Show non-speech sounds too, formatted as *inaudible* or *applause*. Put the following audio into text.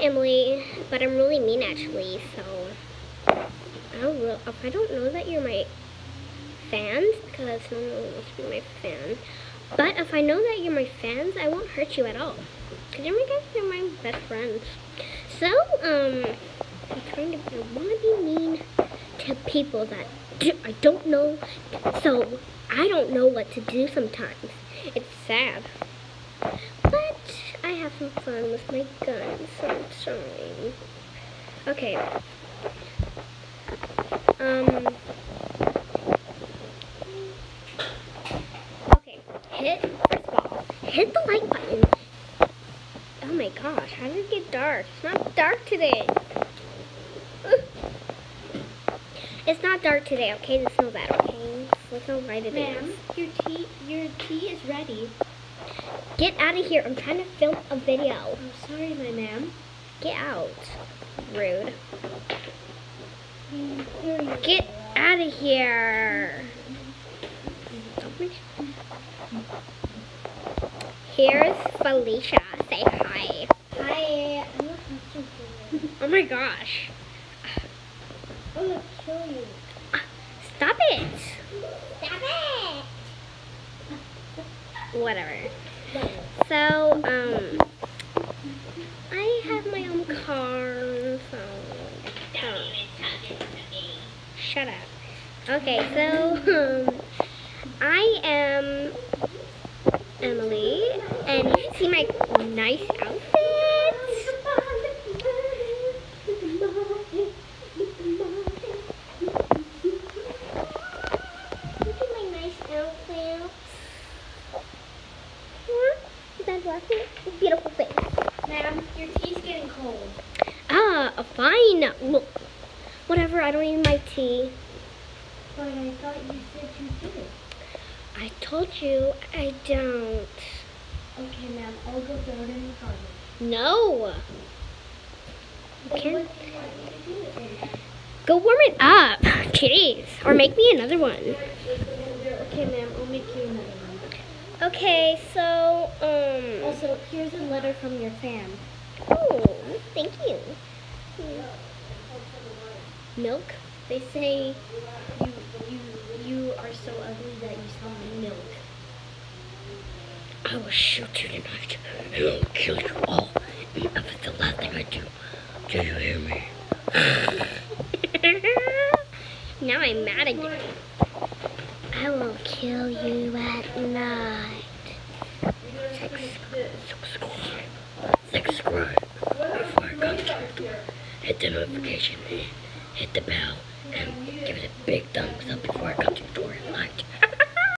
Emily, but I'm really mean actually, so I don't re- if I don't know that you're my fans, because no one really wants to be my fan, but if I know that you're my fans, I won't hurt you at all. Because you're my guys, you're my best friends. So, um, I'm trying to, I want to be mean to people that I don't know, so I don't know what to do sometimes. It's sad. Some fun with my guns sometimes. Okay. Um. Okay. Hit first of all. Hit the like button. Oh my gosh, how did it get dark? It's not dark today. *laughs* It's not dark today, okay? Let's know that, okay? Let's know right it is. Ma'am, your tea, your tea is ready. Get out of here. I'm trying to film a video. I'm sorry, my ma'am. Get out. Rude. Get out of here. Here's Felicia. Say hi. Hi, I'm not comfortable. Oh my gosh. I'm gonna kill you. Ah, stop it. Stop it! Whatever. So, um, I have my own car, so, shut up. Okay, so, um, I am Emily, and you see my nice outfit. Look at my nice outfit. Yeah, is that laughing? Beautiful face. Ma'am, your tea's getting cold. Ah, fine. Look, whatever. I don't need my tea. But I thought you said you did. I told you I don't. Okay, ma'am, I'll go throw it in the garbage. No. You can't. what do you want me to do with it? Go warm it up. Jeez. Or make me another one. Okay, ma'am, I'll make you another one. Okay, so, um. Here's a letter from your fam. Oh, thank you. Milk? They say you you you are so ugly that you smell like milk. I will shoot you tonight, and I'll kill you all. And if it's the last thing I do, do you hear me? *laughs* now I'm mad again. I will kill you at night. notification, hit the bell, and give it a big thumbs up before it comes to door and light.